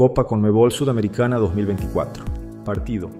Copa Conmebol Sudamericana 2024. Partido.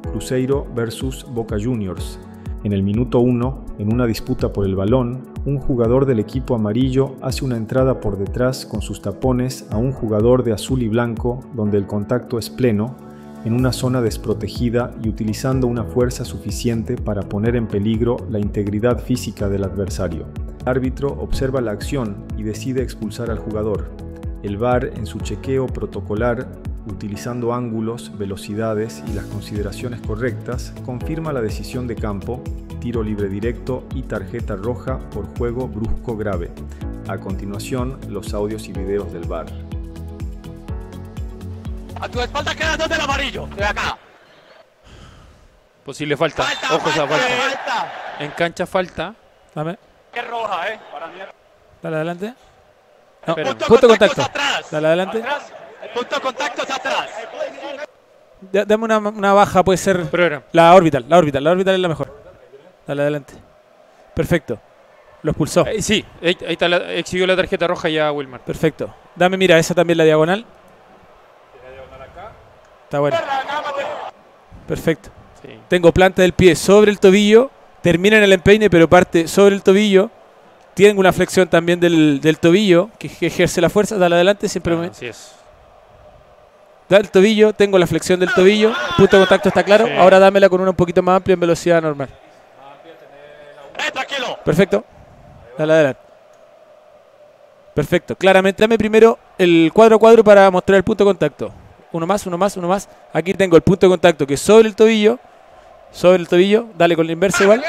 Cruzeiro versus Boca Juniors. En el minuto 1, en una disputa por el balón, un jugador del equipo amarillo hace una entrada por detrás con sus tapones a un jugador de azul y blanco donde el contacto es pleno, en una zona desprotegida y utilizando una fuerza suficiente para poner en peligro la integridad física del adversario. El árbitro observa la acción y decide expulsar al jugador. El VAR, en su chequeo protocolar, utilizando ángulos, velocidades y las consideraciones correctas, confirma la decisión de campo, tiro libre directo y tarjeta roja por juego brusco grave. A continuación, los audios y videos del VAR. A tu espalda queda dos del amarillo. De acá. Posible falta. Falta, Ojo esa falta, falta. falta. En cancha falta. Dame. Es roja, eh. Para mí. Dale adelante. No, punto, Punto contacto. contacto atrás. Dale adelante. Atrás. Punto contacto está atrás. Da- Dame una, una baja, puede ser Programa. la orbital. La orbital, la orbital es la mejor. Dale adelante. Perfecto. Lo expulsó. Eh, sí, ahí, ahí está la, exhibió la tarjeta roja ya Wilmar. Perfecto. Dame, mira, esa también la diagonal. Está bueno. Perfecto. Sí. Tengo planta del pie sobre el tobillo. Termina en el empeine, pero parte sobre el tobillo. Tengo una flexión también del, del tobillo que, que ejerce la fuerza. Dale adelante, siempre me- Así es. Da el tobillo, tengo la flexión del tobillo. Punto de contacto está claro. Sí. Ahora dámela con una un poquito más amplia en velocidad normal. Eh, tranquilo. Perfecto. Dale adelante. Perfecto. Claramente, dame primero el cuadro a cuadro para mostrar el punto de contacto. Uno más, uno más, uno más. Aquí tengo el punto de contacto que es sobre el tobillo. Sobre el tobillo. Dale con la inversa igual.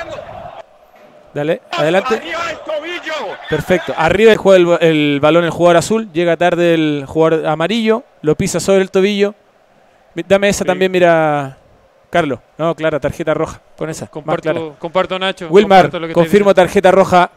Dale, adelante. Arriba el tobillo. Perfecto. Arriba juega el, ba- el balón el jugador azul. Llega tarde el jugador amarillo. Lo pisa sobre el tobillo. Dame esa Sí. también, mira. Carlos. No, clara, tarjeta roja. Con esa. Comparto, comparto Nacho. Wilmar, comparto lo que estáis confirmo tarjeta roja